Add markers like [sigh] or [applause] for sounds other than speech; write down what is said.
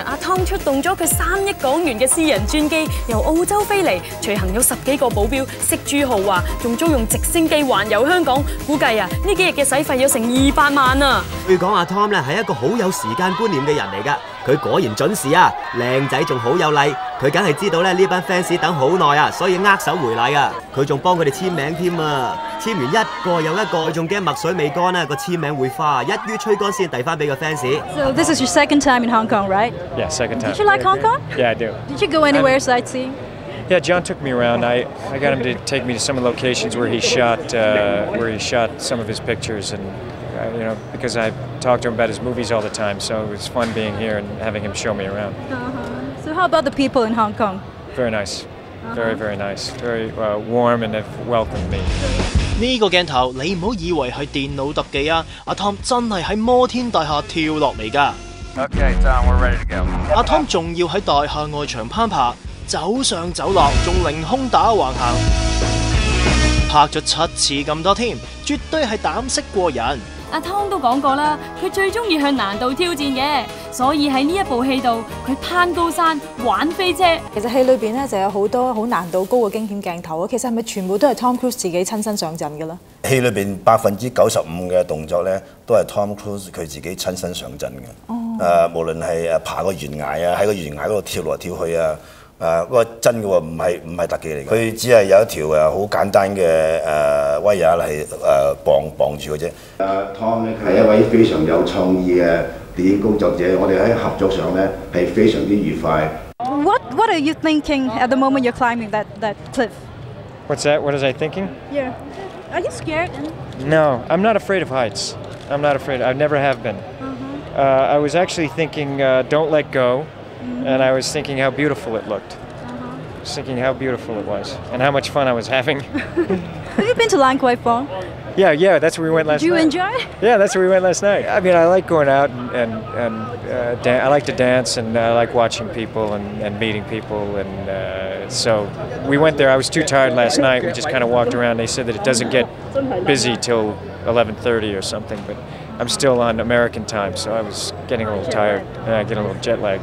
日阿湯出動咗佢三億港元嘅私人專機，由澳洲飛嚟，隨行有十幾個保鏢，食住豪華，仲租用直升機環遊香港。估計啊，呢幾日嘅使費有成二百萬啊！據講阿 Tom 咧係一個好有時間觀念嘅人嚟㗎，佢果然準時啊，靚仔仲好有禮， 佢梗系知道咧呢班 fans 等好耐啊，所以握手回礼啊，佢仲帮佢哋签名添啊，签完一个又一个，佢仲惊墨水未干啊，个签名会花，一于吹干先递翻俾个 fans。 So this is your second time in Hong Kong, right? Yeah, second time. Did you like Hong Kong? Yeah, I do. Did you go anywhere sightseeing? Yeah, John took me around. I, I got him to take me to some of the locations where he shot uh, where he shot some of his pictures, and uh, you know because I talked to him about his movies all the time, so it was fun being here and having him show me around. Uh-huh. So how about the people in Hong Kong? Very nice, very very nice, very uh, warm, and have welcomed me. 呢個鏡頭你唔好以為係電腦特技啊！阿 Tom 真係喺摩天大廈跳落嚟㗎。 Okay, Tom, we're ready to go. 阿 Tom 仲要喺大廈外牆攀爬，走上走落，仲凌空打橫行，拍咗七次咁多添，絕對係膽識過人。 阿湯都講過啦，佢最中意向難度挑戰嘅，所以喺呢一部戲度，佢攀高山、玩飛車。其實戲裏邊咧就有好多好難度高嘅驚險鏡頭啊！其實係咪全部都係 Tom Cruise 自己親身上陣嘅咧？戲裏邊百分之九十五嘅動作咧，都係 Tom Cruise 佢自己親身上陣嘅。哦誒、無論係誒爬個懸崖啊，喺個懸崖嗰度跳來跳去啊， 诶、嗰个真嘅喎，唔系唔系特技嚟嘅。佢只系有一条诶好简单嘅诶、威亚系诶绑绑住嘅啫。啊，Tom 咧系一位非常有创意嘅电影工作者，我哋喺合作上咧系非常之愉快。 What What are you thinking at the moment you're climbing that that cliff? What's that? What was I thinking? Yeah. Are you scared? No, I'm not afraid of heights. I'm not afraid. I never have been. Uh, I was actually thinking, uh, don't let go, and I was thinking how beautiful it looked. I was thinking how beautiful it was, and how much fun I was having. [laughs] Have you been to Lan Kwai Fong? yeah, yeah, that's where we went last Did you night. enjoy? Yeah, that's where we went last night. I mean, I like going out and and, and uh, dan- I like to dance and I like watching people and, and meeting people and uh, so we went there. I was too tired last night. We just kind of walked around. They said that it doesn't get busy till 11:30 or something, but I'm still on American time, so I was getting a little tired. Uh, getting a little jet lag.